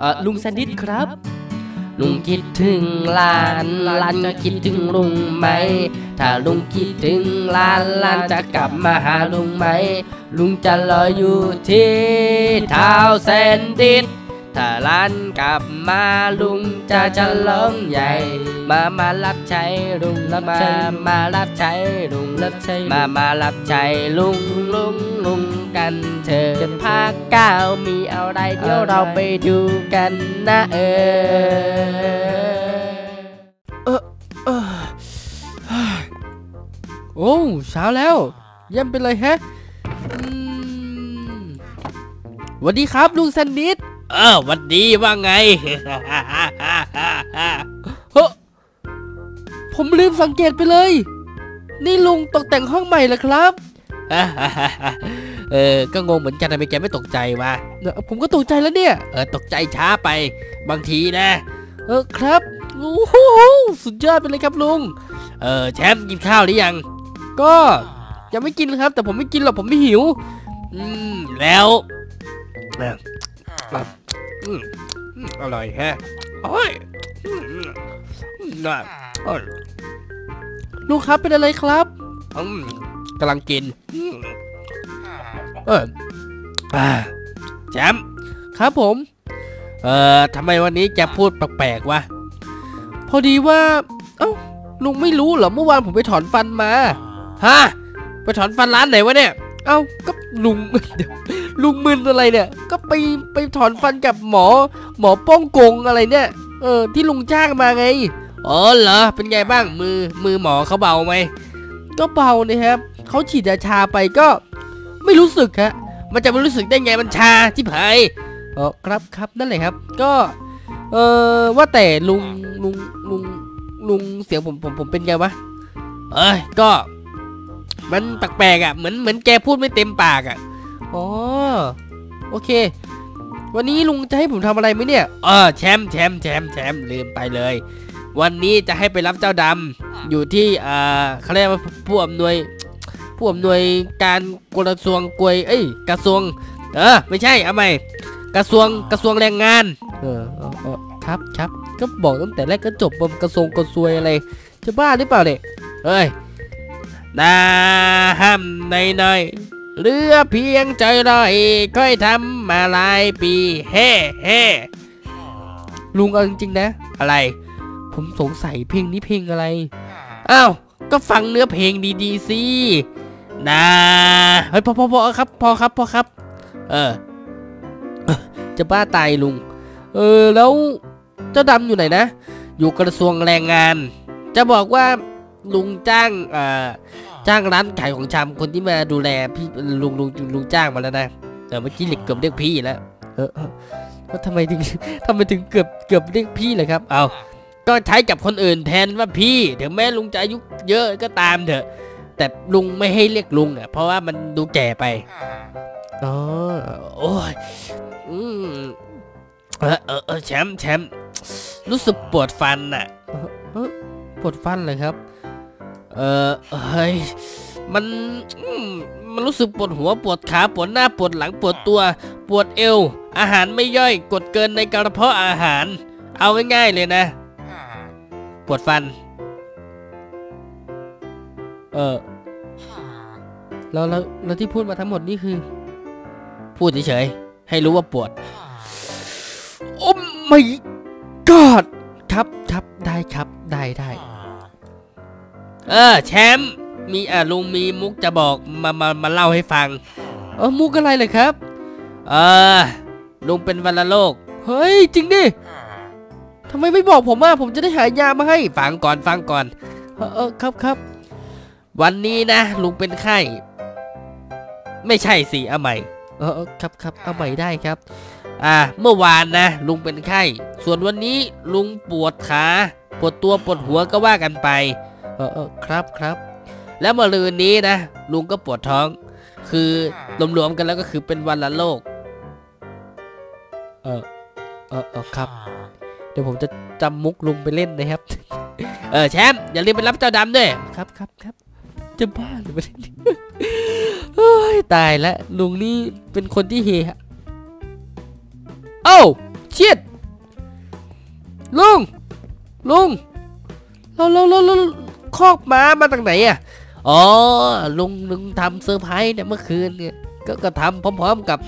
เออลุงแซนดิสครับ ลุงคิดถึงหลานหลานจะคิดถึงลุงไหม ถ้าลุงคิดถึงหลานหลานจะกลับมาหาลุงไหม ลุงจะรออยู่ที่เท้าแซนดิส ถ้าหลานกลับมาลุงจะฉลองใหญ่ มามารับใช้ลุงมามารับใช้ลุงรับใช้มามารับใช้ลุงลุงลุงกันเถอะภาคเก้ามีอะไรเดี๋ยวเราไปดูกันนะเออเออโอ้เช้าแล้วเยี่ยมไปเลยแฮะอืมสวัสดีครับลุงแซนดิส เออวันดีว่าไง เฮ้อผมลืมสังเกตไปเลย นี่ลุงตกแต่งห้องใหม่เหรอครับ เออ ก็งงเหมือนกันทำไมแกไม่ตกใจวะผมก็ตกใจแล้วเนี่ย เออ ตกใจช้าไป บางทีนะ เออครับโอ้โหสุดยอดไปเลยครับลุง เออแชมป์กินข้าวหรือยัง ก็ยังไม่กินครับ แต่ผมไม่กินหรอกผมไม่หิว อืม แล้วเออ อืมอืมอร่อยแฮะโอ้ยอืมอืมน่ะโอ้ยลุงครับเป็นอะไรครับอืมกำลังกินอืมเอออ่าแชมป์ครับผม เอ่อทำไมวันนี้แกพูดแปลกๆวะ พอดีว่า เอ้า ลุงไม่รู้เหรอ เมื่อวานผมไปถอนฟันมา ฮะ ไปถอนฟันร้านไหนวะเนี่ย เอ้า ก็ลุงเดี๋ยวลุงมึนอะไรเนี่ย ก็ไปไปถอนฟันกับหมอ หมอป้องกงอะไรเนี่ย เออ ที่ลุงจ้างมาไง อ๋อเหรอ เป็นไงบ้างมือมือหมอเขาเบาไหม ก็เบานะครับ เขาฉีดยาชาไปก็ ไม่รู้สึกฮะ มันจะไม่รู้สึกได้ไงมันชาที่ผายเออครับครับนั่นแหละครับ ก็ เออว่าแต่ลุงลุงลุงลุงเสียงผมผมผมเป็นไงวะ เอ้ยก็ มันแปลกๆอะเหมือนเหมือนแกพูดไม่เต็มปากอะ อ๋อ โอเค วันนี้ลุงจะให้ผมทำอะไรไหมเนี่ยเออแชมป์แชมป์แชมป์แชมป์ลืมไปเลย วันนี้จะให้ไปรับเจ้าดำอยู่ที่อ่าเขาเรียกว่าผู้อำนวย ผู้อำนวยการกระทรวงกวย เอ้ยกระทรวง เออไม่ใช่เอาใหม่กระทรวงกระทรวงแรงงาน เออเออเออครับครับก็บอกตั้งแต่แรกก็จบบนกระทรวงกระทรวยอะไรจะบ้าหรือเปล่าเนี่ยเฮ้ยนาห้ามในใน เหลือเพียงใจลอยค่อยทำมาหลายปีเฮ่เฮ่ลุงเอาจริงๆนะ อะไร ผมสงสัยเพลงนี้เพลงอะไร อ้าว ก็ฟังเนื้อเพลงดีๆสินาเฮ้ยพอพอพอครับพอครับพอครับ เออ จะบ้าตายลุง เออแล้วเจ้าดำอยู่ไหนนะ อยู่กระทรวงแรงงาน จะบอกว่าลุงจ้าง เอ่อ จ้างร้านขายของชำคนที่มาดูแลพี่ลุงลุงลุงจ้างมาแล้วนะแต่เมื่อกี้เรียกเกือบเรียกพี่แล้วเออเออว่าทำไมถึงทำไมถึงเกือบเกือบเรียกพี่เลยครับเอาก็ใช้กับคนอื่นแทนว่าพี่ถึงแม้ลุงจะอายุเยอะก็ตามเถอะ แต่ลุงไม่ให้เรียกลุงอะ เพราะว่ามันดูแก่ไปอ๋อโอ้ยอืมเออเออเออแชมป์แชมป์รู้สึกปวดฟันอะเออปวดฟันเลยครับ เออเฮ้ยมันมมันรู้สึกปวดหัวปวดขาปวดหน้าปวดหลังปวดตัว ปวดเอว อาหารไม่ย่อยกดเกินในกระเพาะอาหาร เอาง่ายๆเลยนะ ปวดฟัน เออแล้วแล้วแล้วที่พูดมาทั้งหมดนี่คือ พูดเฉยๆให้รู้ว่าปวด โอ้ไม่กอดครับครับได้ครับได้ได้ เออ แชมป์มีอะลุงมีมุกจะบอกมามามาเล่าให้ฟัง เออมุกอะไรเลยครับ เออลุงเป็นวัณโรคเฮ้ย จริงดิทำไมไม่บอกผมอะผมจะได้หายามาให้ฟังก่อนฟังก่อน เออเออครับครับ วันนี้นะลุงเป็นไข้ ไม่ใช่สิเอาใหม่เออเออครับครับเอาใหม่ได้ครับ อ่า เมื่อวานนะ ลุงเป็นไข้ ส่วนวันนี้ลุงปวดขา ปวดตัวปวดหัวก็ว่ากันไป เออเออครับครับ แล้วมะรืนนี้นะ ลุงก็ปวดท้อง คือรวมๆกันแล้วก็คือเป็นวันละโรคเออเออเออครับ เดี๋ยวผมจะจำมุกลุงไปเล่นนะครับ เออแชมป์อย่าลืมไปรับเจ้าดำด้วย ครับครับครับจะบ้าหรือไม่เฮ้ยตายแล้วลุงนี่เป็นคนที่เฮฮะเอ้าเชียดลุงลุงเราเราเราเรา คอกม้ามาจากไหนอะอ๋อลุงลุงทำเซอร์ไพรส์เนี่ยเมื่อคืนเนี่ยก็ก็ทำพร้อม ๆ กับ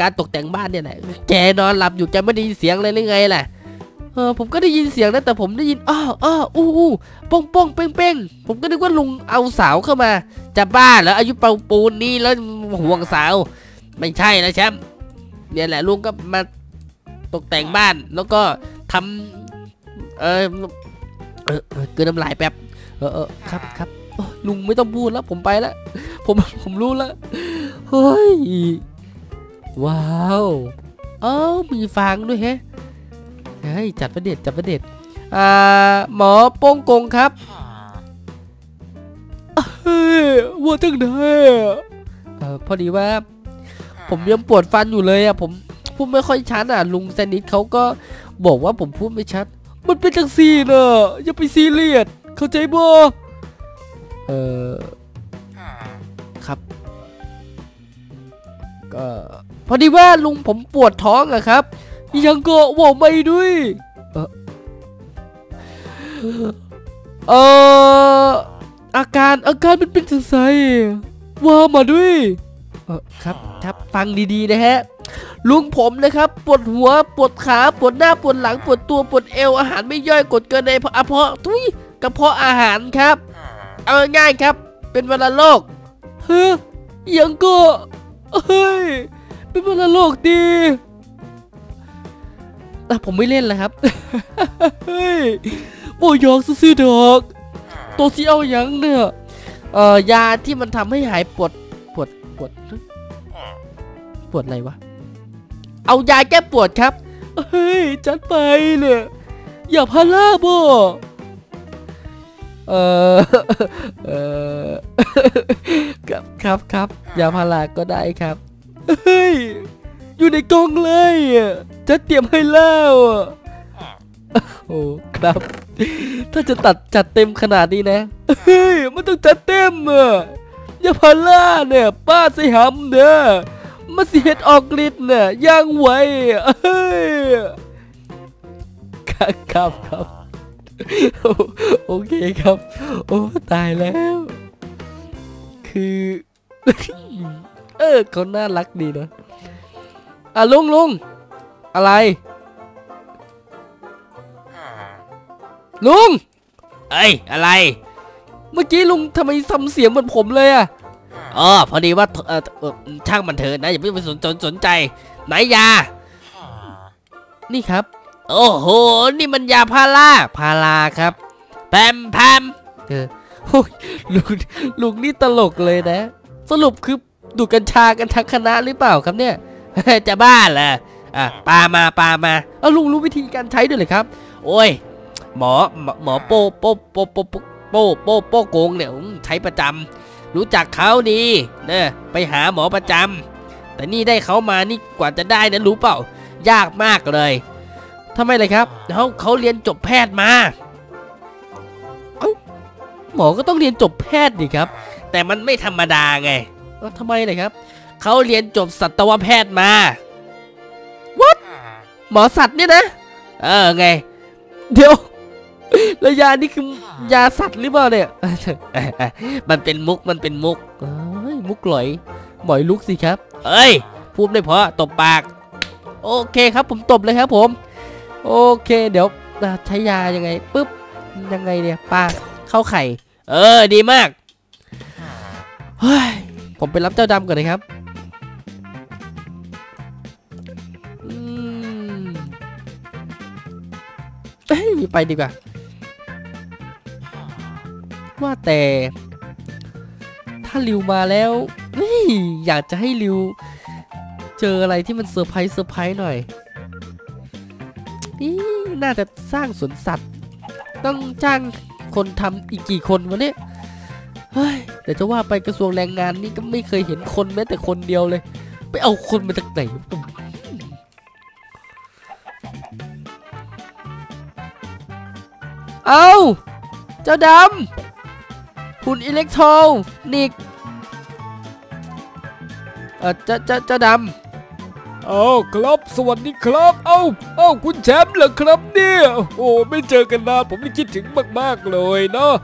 การตกแต่งบ้านเนี่ยแหละแกนอนหลับอยู่แกไม่ได้ยินเสียงเลยหรือไงล่ะเออผมก็ได้ยินเสียงนะแต่ผมได้ยินอ้ออ้ออู้อู้ป้องป้องเป้งเป้งผมก็นึกว่าลุงเอาสาวเข้ามาจะบ้าเหรออายุเปาปูนนี้แล้วห่วงสาว ไม่ใช่นะแชมป์เนี่ยแหละลุงก็มาตกแต่งบ้านแล้วก็ทำเออเออเออเกินน้ำลายแป๊บ เออเออครับครับโอ้ยลุงไม่ต้องพูดแล้วผมไปแล้วผมผมรู้แล้วเฮ้ยว้าวเอ้ามีฟางด้วยแฮะเฮ้ยจัดประเด็ดจัดประเด็ดอ่าหมอโป้งกงครับเฮ้ยว่าจังไดอะเออพอดีว่า ผมยังปวดฟันอยู่เลยอะผมพูดไม่ค่อยชัดอะลุงแซนนิดเขาก็บอกว่าผมพูดไม่ชัด มันเป็นจังซี่เนอะอย่าไปซีเรียส เข้าใจบ่เออครับ ก็พอดีว่าลุงผมปวดท้องอะครับ ยังก็บอกไม่ด้วยเออเอออาการอาการมันเป็นจังไสว่ามาด้วยเออครับครับฟังดีๆนะฮะลุงผมนะครับปวดหัวปวดขาปวดหน้าปวดหลังปวดตัวปวดเอวอาหารไม่ย่อยกดเกินในกระเพาะทุย กระเพาะอาหารครับ เอาง่ายๆครับ เป็นวัณโรคเฮ้ยยังก็เฮ้ยเป็นวัณโรคดีแต่ผมไม่เล่นแล้วครับเฮ้ยโบยอกซื้อๆดอกตัวซีเอาหยังเนี่ยเอ่อยาที่มันทำให้หายปวดปวดปวดปวดอะไรวะเอายาแก้ปวดครับเฮ้ยจัดไปเลยอย่าพาราบ่ เออเออครับครับครับยาพาราก็ได้ครับ เฮ้ย อยู่ในกล่องเลยอะจะเตรียมให้แล้วอะโอ้ครับ ถ้าจะตัดจัดเต็มขนาดนี้นะ เฮ้ย มันต้องจัดเต็มอะยาพาราเนี่ย ป้าใส่หำเด้อมาสิเฮ็ดออกฤทธิ์เนี่ยย่างไวเอ้ยครับครับครับ โอโอเคครับ โอ้ตายแล้ว คือ เออเขาน่ารักดีนะอะลุงลุงอะไร ลุงเอ้ยอะไร เมื่อกี้ลุงทำไมทำเสียงเหมือนผมเลยอะอ๋อพอดีว่าเออเออช่างมันเถิดนะอย่าเพิ่งไปสนสนสนใจ ไหนยา นี่ครับ โอ้โห นี่มันยาพาราพาราครับแพมแพมเออลุงลุงนี่ตลกเลยนะ สรุปคือดูกัญชากันทั้งคณะหรือเปล่าครับเนี่ย จะบ้าเหรออะปามาปามาเอาลุงรู้วิธีการใช้ด้วยเลยครับ โอ้ย หมอหมอโปโปโปโปโปโปโปโกงเนี่ยใช้ประจำ รู้จักเขาดีนะไปหาหมอประจำ แต่นี่ได้เขามานี่กว่าจะได้นะรู้เปล่า ยากมากเลย ทำไมเลยครับเขาเขาเรียนจบแพทย์มาหมอก็ต้องเรียนจบแพทย์ดิครับ แต่มันไม่ธรรมดาไงเอ้าทำไมเลยครับเขาเรียนจบสัตวแพทย์มาหมอสัตว์เนี่ยนะ เออไง เดี๋ยวแล้วยานี่คือยาสัตว์หรือเปล่าเนี่ย มันเป็นมุกมันเป็นมุกเอ้ยมุกหลอยหมอยลุกสิครับ เอ้ยพูดไม่พอตบปาก โอเคครับผมตบเลยครับผม โอเค เดี๋ยวใช้ยายังไงปุ๊บยังไงเนี่ยป้าเข้าไข่ เออดีมากเฮ้ยผมไปรับเจ้าดำก่อนนะครับเอ้ยไปดีกว่า ว่าแต่ ถ้าริวมาแล้วเฮ้ยอยากจะให้ริว เจออะไรที่มันเซอร์ไพรส์เซอร์ไพรส์หน่อย อีน่าจะสร้างสวนสัตว์ ต้องจ้างคนทำอีกกี่คนวะเนี่ยเฮ้ยแต่จะว่าไปกระทรวงแรงงานนี่ก็ไม่เคยเห็นคนแม้แต่คนเดียวเลย ไปเอาคนมาจากไหนเอาเจ้าดำหุ่นอิเล็กโทรนิก เออเจ้าเจ้าเจ้าดำ เอาครับสวัสดีครับ เอ้าเอ้าคุณแชมป์เหรอครับเนี่ย โอ้ไม่เจอกันนานผมนี่คิดถึงมากๆเลยเนาะ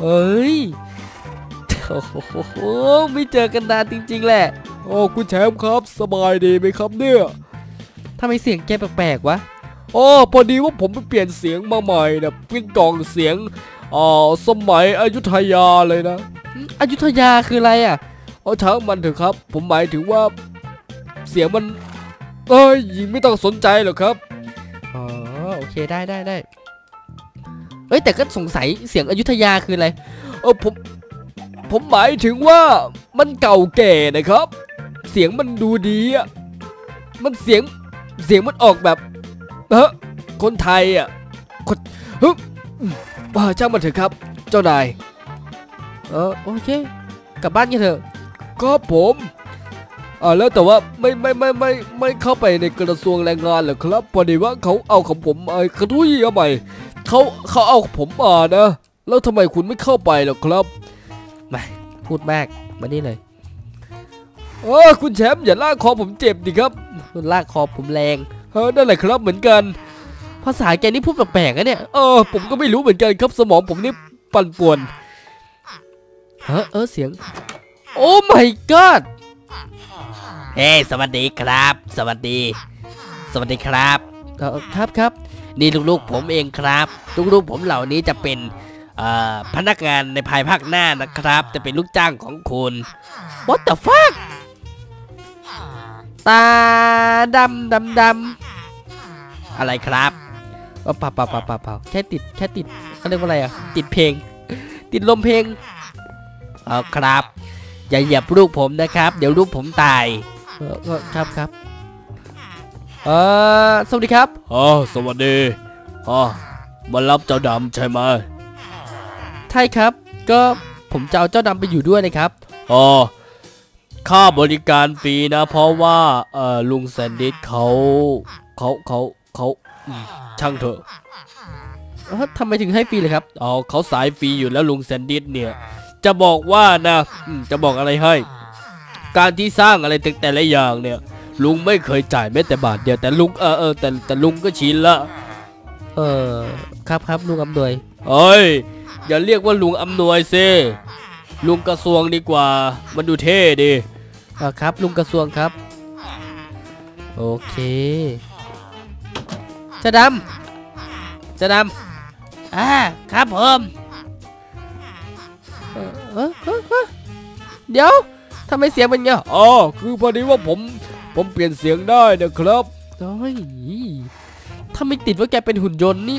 เอ้ยโอ้โหไม่เจอกันนานจริง ๆ แหละโอ้คุณแชมป์ครับ สบายดีไหมครับเนี่ยทำไมเสียงแกแปลกๆวะอ๋อพอดีว่าผมไปเปลี่ยนเสียงมาใหม่นะเป็นกล่องเสียงอ่าสมัยอยุธยาเลยนะอยุธยาคืออะไรอะเอาช่างมันเถอะครับ ผมหมายถึงว่าเสียงมัน เอ้ยยิงไม่ต้องสนใจหรอกครับอ๋อโอเคได้ได้ได้เอ้ยแต่ก็สงสัยเสียงอยุธยาคืออะไรเออผมผมหมายถึงว่ามันเก่าแก่นะครับ เสียงมันดูดีอะมันเสียงเสียงมันออกแบบเฮ้คนไทยอะคนฮึบอืมอ่าช่างมันเถอะครับ เจ้านายเออโอเค กลับบ้านกันเถอะก็ผม อ่าแล้วแต่ว่าไม่ไม่ไม่ไม่ไม่เข้าไปในกระทรวงแรงงานเหรอครับพอดีว่าเขาเอาของผมไอ้กระทุยเอาใหม่เขาเขาเอาของผมมานะแล้วทำไมคุณไม่เข้าไปหรอครับพูดมากมานี่เลยเออคุณแชมป์อย่าลากคอผมเจ็บดิครับคุณลากคอผมแรงเออนั่นแหละครับเหมือนกัน ภาษาแกนี่พูดแปลกๆนะเนี่ยเออผมก็ไม่รู้เหมือนกันครับสมองผมนี่ปั่นป่วนเออเออเสียง โอ้ my god เฮ้สวัสดีครับ สวัสดี สวัสดีครับเออครับครับ นี่ลูกๆผมเองครับ ลูกๆผมเหล่านี้จะเป็นเอ่อพนักงานในภายภาคหน้านะครับ จะเป็นลูกจ้างของคุณ what the fuck ตาดำดำดอะไรครับำเออเปล่าเปล่าเปล่าเปล่าเปล่าแค่ติดแค่ติดเขาเรียกว่าอะไรอะ ติดเพลง ติดลมเพลงเอาครับ อย่าเหยียบลูกผมนะครับ เดี๋ยวลูกผมตาย เออเออครับครับเออสวัสดีครับอ๋อสวัสดีอ๋อมารับเจ้าดำใช่ไหมใช่ครับ ก็ผมจะเอาเจ้าดำไปอยู่ด้วยนะครับอ๋อค่าบริการฟรีนะ เพราะว่าเอ่อลุงแซนดิสเขาเขาเขาเขาอืมช่างเถอะเอ้อทำไมถึงให้ฟรีเลยครับเอาเขาสายฟรีอยู่แล้วลุงแซนดิสเนี่ย จะบอกว่านะอืมจะบอกอะไรให้ การที่สร้างอะไรแต่ละอย่างเนี่ย ลุงไม่เคยจ่ายแม้แต่บาทเดียวแต่ลุงเออเออแต่แต่ลุงก็ชินละเออครับครับลุงอำนวยเอ้ยอย่าเรียกว่าลุงอำนวยซิลุงกระทรวงดีกว่า มันดูเท่ดีเออครับ ลุงกระทรวงครับ โอเคเจะดำเจะดอ่าครับผมำเออเออเออเออเดี๋ยว ทำไมเสียงเป็นเงี้ยอ๋อคือพอดีว่าผม ผมเปลี่ยนเสียงได้นะครับโอ้ยถ้าไม่ติดว่าแกเป็นหุ่นยนต์นี่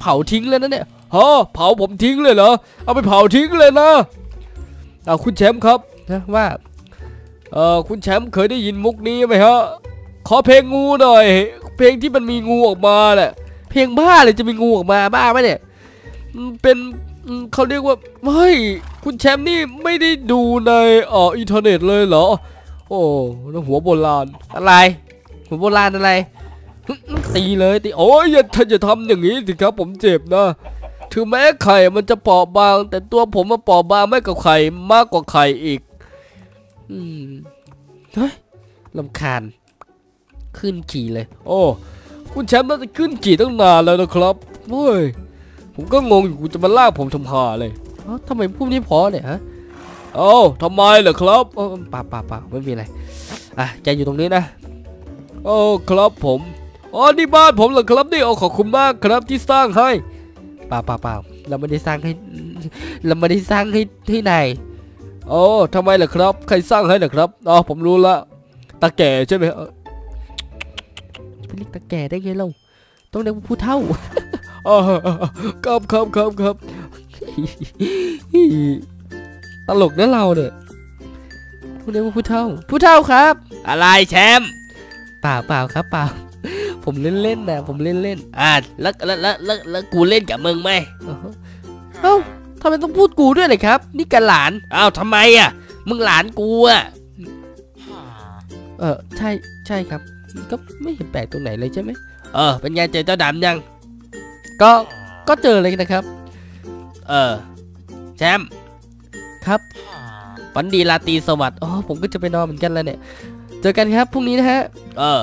เผาทิ้งแล้วนะเนี่ยฮะเผาผมทิ้งเลยเหรอ เอาไปเผาทิ้งเลยนะอ่าคุณแชมป์ครับนะว่าเอ่อคุณแชมป์เคยได้ยินมุกนี้ไหมฮะ ขอเพลงงูหน่อย เพลงที่มันมีงูออกมาแหละเพลงบ้าเลยจะมีงูออกมาบ้าไหมเนี่ย เป็น เขาเรียกว่าเฮ้ยคุณแชมป์นี่ไม่ได้ดูในเอ่ออินเทอร์เน็ตเลยเหรอ โอ้แล้วหัวโบราณอะไรหัวโบราณอะไรตีเลยตีโอ้ยอย่าท่านอย่าทำอย่างนี้สิครับ ผมเจ็บนะถึงแม้ไข่มันจะเปราะบาง แต่ตัวผมมันเปราะบางไม่กับไข่มากกว่าไข่อีก อืมเฮ้ยรำคาญ ขึ้นขี่เลย โอ้ คุณแชมป์น่าจะขึ้นกี่ตั้งนานแล้วนะครับเฮ้ย ผมก็งงอยู่คุณจะมาลากผมทำหาเลยเอ้าทำไมพูดไม่พอเนี่ยฮะเอ้าทำไมเหรอครับเออเปล่าป่าป่าไม่มีอะไรอะแกอยู่ตรงนี้นะโอ้ครับผมอ๋อนี่บ้านผมเหรอครับนี่โอ้ขอบคุณมากครับที่สร้างให้ป่าป่าป่าเราไม่ได้สร้างให้เราไม่ได้สร้างให้ให้นายโอ้ทำไมล่ะครับ ใครสร้างให้ล่ะครับอ๋อผมรู้ละตาแก่ใช่ไหมเป็นเรียกตาแก่ได้ไงเราต้องเรียกผู้เฒ่า ครับครับครับครับตลกนะเราเนี่ยต้องเรียกว่าผู้เฒ่า ผู้เฒ่าครับ อะไรแชมป์เปล่าเปล่าครับเปล่า ผมเล่นเล่นๆนะผมเล่นเล่นอ่าแล้วแล้วแล้วแล้วแล้วกูเล่นกับมึงไหมๆเออเอ้าทำไมต้องพูดกูด้วยเลยครับ นี่กันหลานอ้าวทำไมอะ มึงหลานกูอะเออใช่ใช่ครับ ก็ไม่เห็นแปลกตรงไหนเลยใช่ไหมเออเป็นไงเจอเจ้าดำยัง ก็ก็เจอเลยนะครับ เออแชมป์ครับฝันดีลาตีสวัสดิ์อ๋อผมก็จะไปนอนเหมือนกันแล้วเนี่ย เจอกันครับพรุ่งนี้นะฮะ เออ